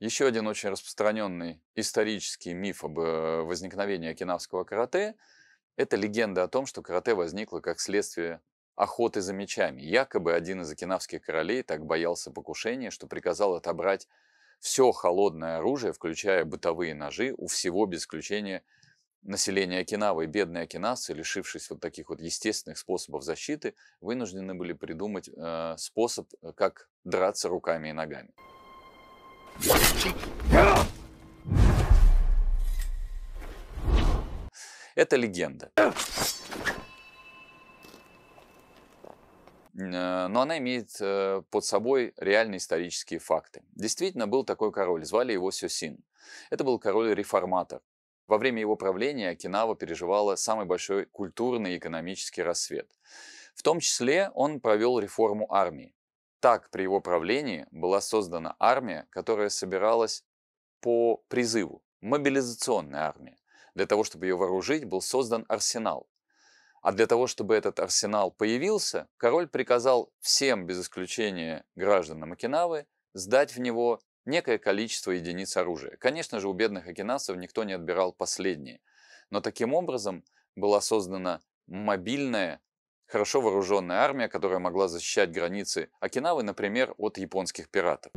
Еще один очень распространенный исторический миф об э, возникновении окинавского карате – это легенда о том, что карате возникло как следствие охоты за мечами. Якобы один из окинавских королей так боялся покушения, что приказал отобрать все холодное оружие, включая бытовые ножи, у всего без исключения населения Окинавы. И бедные окинавцы, лишившись вот таких вот естественных способов защиты, вынуждены были придумать э, способ, э, как драться руками и ногами. Это легенда. Э, но она имеет э, под собой реальные исторические факты. Действительно, был такой король, звали его Сюсин. Это был король-реформатор. Во время его правления Окинава переживала самый большой культурный и экономический рассвет. В том числе он провел реформу армии. Так, при его правлении была создана армия, которая собиралась по призыву, мобилизационная армия. Для того, чтобы ее вооружить, был создан арсенал. А для того, чтобы этот арсенал появился, король приказал всем, без исключения гражданам Окинавы, сдать в него некое количество единиц оружия. Конечно же, у бедных окинавцев никто не отбирал последние. Но таким образом была создана мобильная, хорошо вооруженная армия, которая могла защищать границы Окинавы, например, от японских пиратов.